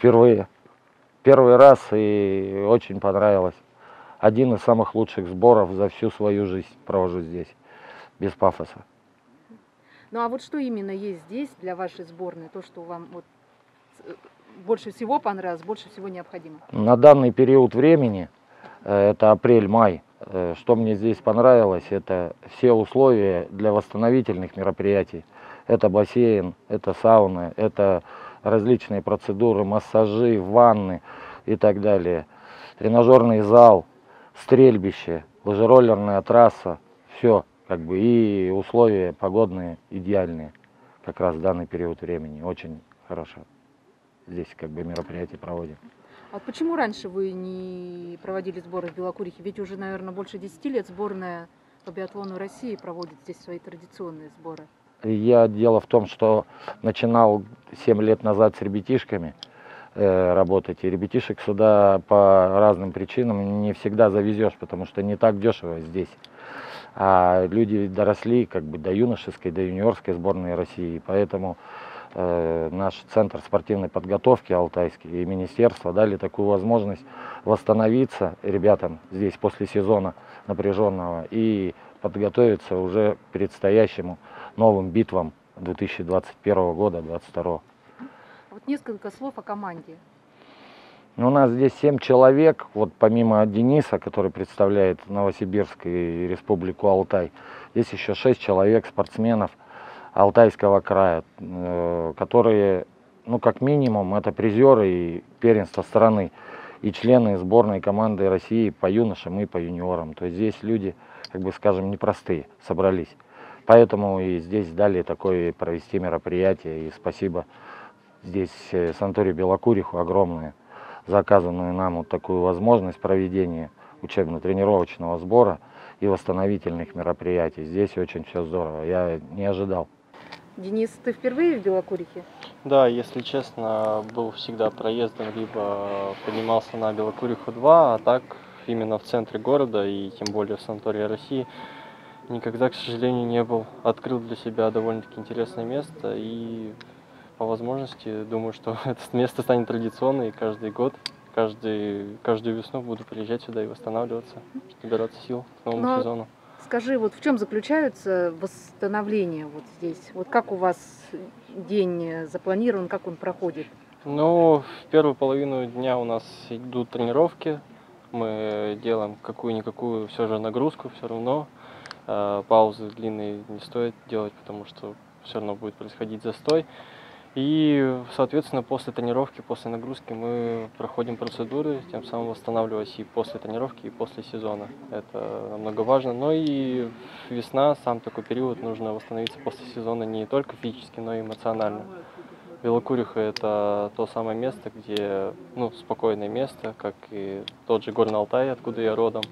Впервые. Первый раз и очень понравилось. Один из самых лучших сборов за всю свою жизнь провожу здесь, без пафоса. Ну а вот что именно есть здесь для вашей сборной, то, что вам вот э, больше всего понравилось, больше всего необходимо? На данный период времени, э, это апрель-май, э, что мне здесь понравилось, это все условия для восстановительных мероприятий. Это бассейн, это сауна, это различные процедуры, массажи, ванны и так далее. Тренажерный зал, стрельбище, лыжероллерная трасса, все как бы и условия погодные идеальные как раз в данный период времени. Очень хорошо здесь как бы мероприятие проводим. А почему раньше вы не проводили сборы в Белокурихе? Ведь уже, наверное, больше 10 лет сборная по биатлону России проводит здесь свои традиционные сборы. Я дело в том, что начинал 7 лет назад с ребятишками э, работать. И ребятишек сюда по разным причинам не всегда завезешь, потому что не так дешево здесь. А люди доросли как бы до юношеской, до юниорской сборной России. Поэтому э, наш центр спортивной подготовки Алтайский и министерство дали такую возможность восстановиться ребятам здесь после сезона напряженного и подготовиться уже к предстоящему новым битвам 2021 года, 2022. Вот несколько слов о команде. Ну, у нас здесь 7 человек, вот помимо Дениса, который представляет Новосибирск и Республику Алтай, здесь еще 6 человек, спортсменов Алтайского края, э, которые, ну, как минимум, это призеры и первенства страны, и члены сборной команды России по юношам и по юниорам. То есть здесь люди, как бы скажем, непростые собрались. Поэтому и здесь дали такое провести мероприятие. И спасибо здесь э, санаторию Белокуриху огромное за оказанную нам вот такую возможность проведения учебно-тренировочного сбора и восстановительных мероприятий. Здесь очень все здорово. Я не ожидал. Денис, ты впервые в Белокурихе? Да, если честно, был всегда проездом, либо поднимался на Белокуриху 2, а так именно в центре города и тем более в санатории России никогда, к сожалению, не был. Открыл для себя довольно-таки интересное место и по возможности думаю, что это место станет традиционным и каждый год, каждый, каждую весну буду приезжать сюда и восстанавливаться, набираться сил к новому Но сезону. Скажи, вот в чем заключается восстановление вот здесь? Вот как у вас день запланирован, как он проходит? Ну, в первую половину дня у нас идут тренировки, мы делаем какую-никакую все же нагрузку, все равно паузы длинные не стоит делать, потому что все равно будет происходить застой. И, соответственно, после тренировки, после нагрузки мы проходим процедуры, тем самым восстанавливаясь и после тренировки, и после сезона. Это намного важно. Но и весна, сам такой период, нужно восстановиться после сезона не только физически, но и эмоционально. Белокуриха – это то самое место, где, ну, спокойное место, как и тот же Горный Алтай, откуда я родом,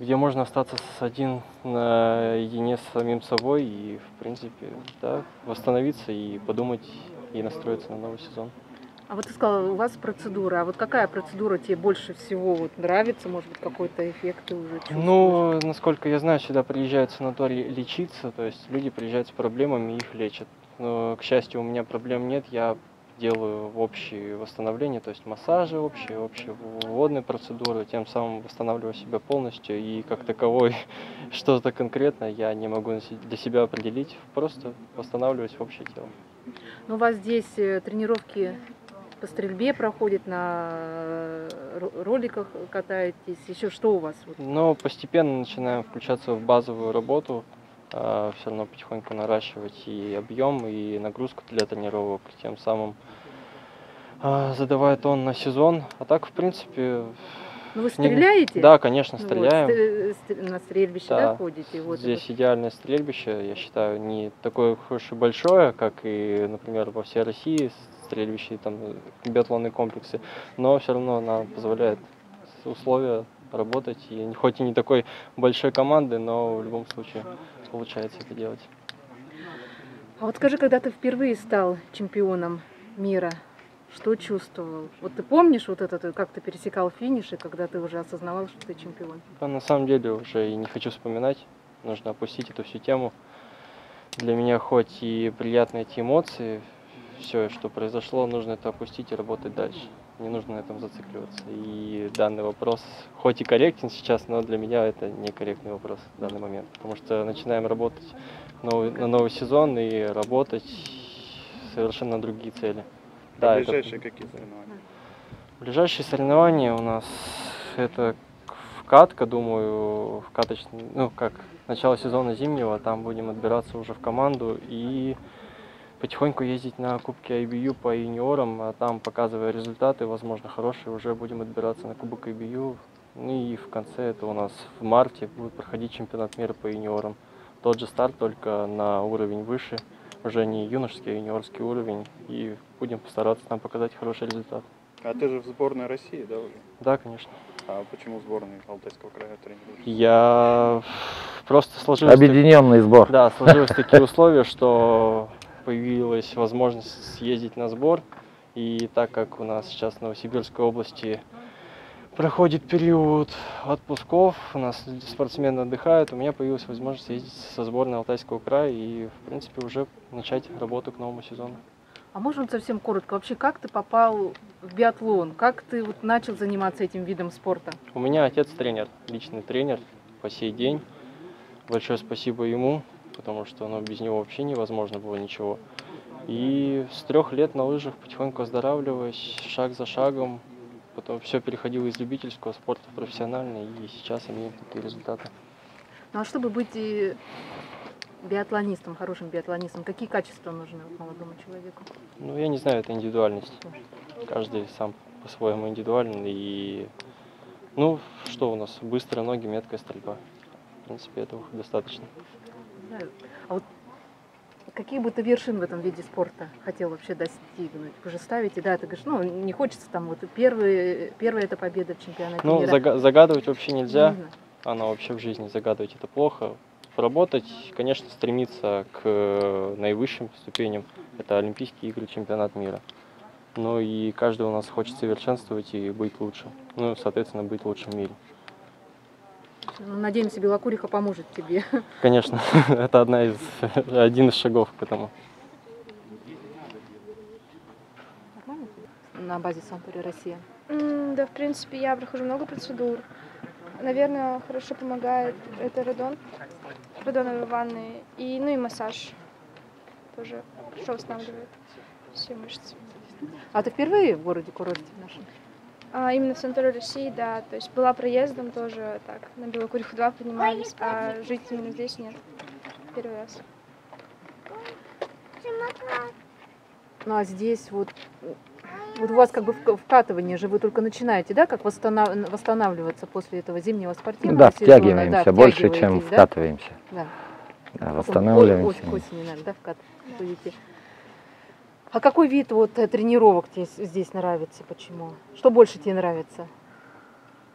где можно остаться с один наедине с самим собой и, в принципе, да, восстановиться и подумать и настроиться на новый сезон. А вот ты сказала, у вас процедура. А вот какая процедура тебе больше всего вот нравится? Может быть, какой-то эффект ты уже чувствуешь? Ну, насколько я знаю, сюда приезжают в санаторий лечиться, то есть люди приезжают с проблемами и их лечат. Но, к счастью, у меня проблем нет, я делаю общие восстановления, то есть массажи общие, общие водные процедуры, тем самым восстанавливаю себя полностью и как таковой что-то конкретное я не могу для себя определить, просто восстанавливать общее тело. Ну, у вас здесь э, тренировки по стрельбе проходят, на э, роликах катаетесь, еще что у вас? Ну, постепенно начинаем включаться в базовую работу, все равно потихоньку наращивать и объем, и нагрузку для тренировок, тем самым а, задавая тон на сезон. А так, в принципе... Ну вы стреляете? Не... Да, конечно, стреляем. Вот, на стрельбище, да, да ходите? Вот Здесь это... идеальное стрельбище, я считаю, не такое уж и большое, как и, например, во всей России стрельбище, там, биатлонные комплексы, но все равно она позволяет условия работать, и хоть и не такой большой команды, но в любом случае получается это делать. А вот скажи, когда ты впервые стал чемпионом мира, что чувствовал? Вот ты помнишь вот это, как ты пересекал финиш, и когда ты уже осознавал, что ты чемпион? Да, на самом деле уже и не хочу вспоминать, нужно опустить эту всю тему. Для меня хоть и приятны эти эмоции, все, что произошло, нужно это опустить и работать дальше. Не нужно на этом зацикливаться. И данный вопрос, хоть и корректен сейчас, но для меня это некорректный вопрос в данный момент. Потому что начинаем работать новый, на новый сезон и работать совершенно другие цели. А это- ближайшие какие соревнования? Ближайшие соревнования у нас это вкатка, думаю, вкаточный, ну как, начало сезона зимнего, там будем отбираться уже в команду и потихоньку ездить на Кубки IBU по юниорам, а там, показывая результаты, возможно, хорошие, уже будем отбираться на Кубок IBU. Ну и в конце это у нас в марте будет проходить чемпионат мира по юниорам. Тот же старт, только на уровень выше, уже не юношеский, а юниорский уровень, и будем постараться там показать хороший результат. А ты же в сборной России, да, уже? Да, конечно. А почему в сборной Алтайского края тренируешь? Я просто сложилось... так- Объединенный сбор. Да, сложились такие условия, что появилась возможность съездить на сбор. И так как у нас сейчас в Новосибирской области проходит период отпусков, у нас спортсмены отдыхают, у меня появилась возможность съездить со сборной Алтайского края и, в принципе, уже начать работу к новому сезону. А можно вот совсем коротко, вообще как ты попал в биатлон? Как ты вот начал заниматься этим видом спорта? У меня отец тренер, личный тренер по сей день. Большое спасибо ему, потому что ну, без него вообще невозможно было ничего. И с трех лет на лыжах потихоньку оздоравливаюсь, шаг за шагом. Потом все переходило из любительского спорта в профессиональный, и сейчас имеем такие результаты. Ну а чтобы быть и биатлонистом, хорошим биатлонистом, какие качества нужны молодому человеку? Ну, я не знаю, это индивидуальность. Каждый сам по-своему индивидуален. И, ну, что у нас? Быстрые ноги, меткая стрельба. В принципе, этого достаточно. Знаю. А вот какие бы ты вершин в этом виде спорта хотел вообще достигнуть? Вы же ставите, да, ты говоришь, ну, не хочется там вот первый, первая это победа в чемпионате Ну, мира. зага- загадывать вообще нельзя. Нужно. она вообще в жизни загадывать это плохо. Поработать, конечно, стремиться к э, наивысшим ступеням. Это Олимпийские игры, чемпионат мира. Но и каждый у нас хочет совершенствовать и быть лучше. Ну, соответственно, быть лучшим в мире. Надеемся, Белокуриха поможет тебе. Конечно, это одна из, один из шагов к этому. На базе Сантори Россия. М, Да, в принципе, я прохожу много процедур. Наверное, хорошо помогает это радон, радоновые ванны, и, ну и массаж тоже хорошо восстанавливает все мышцы. А ты впервые в городе курорте нашем? А именно в Санторе России, да, то есть была проездом тоже так, на Белокуриху 2 поднимались, а жить именно здесь нет. Первый раз. Ну а здесь вот, вот у вас как бы вк- вкатывание же вы только начинаете, да, как восстанав- восстанавливаться после этого зимнего спортивного Да, сезона? втягиваемся больше, чем да? вкатываемся. Да. Да, восстанавливаемся. ой, К осени, наверное, да, вкат будете. А какой вид вот э, тренировок тебе здесь нравится? Почему? Что больше тебе нравится?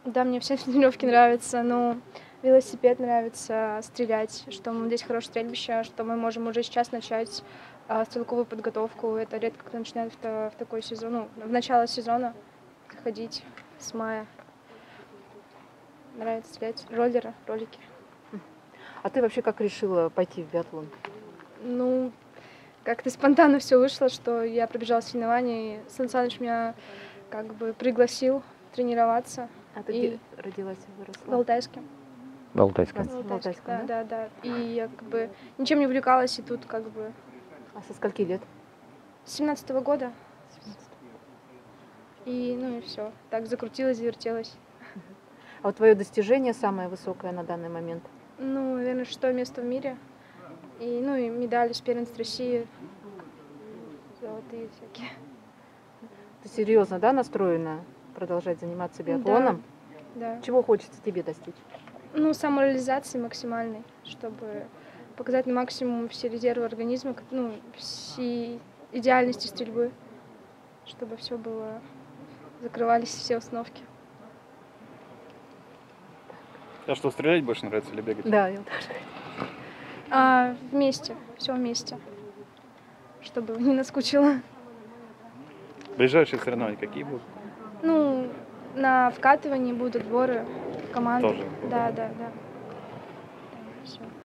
Да, мне все тренировки нравятся, но велосипед нравится, стрелять, что мы здесь хорошее стрельбище, что мы можем уже сейчас начать а, стрелковую подготовку. Это редко кто начинает в, в такой сезон, ну, в начало сезона ходить с мая. Нравится стрелять. Роллеры, ролики. А ты вообще как решила пойти в биатлон? Ну, как-то спонтанно все вышло, что я пробежала соревнования, и Сан Саныч меня как бы пригласил тренироваться А ты И- где родилась и выросла? в Алтайске. В Алтайском. В Алтайском, да, да? да, да. И я как бы ничем не увлекалась, и тут как бы А со скольки лет? с 17 года. И ну и все. Так закрутилась, завертелась. А вот твое достижение самое высокое на данный момент? Ну, наверное, шестое место в мире. И, ну, и медали с первенства России. Золотые всякие. Ты серьезно, да, настроена продолжать заниматься биатлоном? Да. Чего хочется тебе достичь? Ну, самореализации максимальной, чтобы показать на максимум все резервы организма, ну, все идеальности стрельбы, чтобы все было, закрывались все установки. А что, стрелять больше нравится или бегать? Да, я тоже. А вместе, все вместе, чтобы не наскучило. Ближайшие соревнования какие будут? Ну, на вкатывании будут отборы в команду. Тоже. Да, да, да. Все.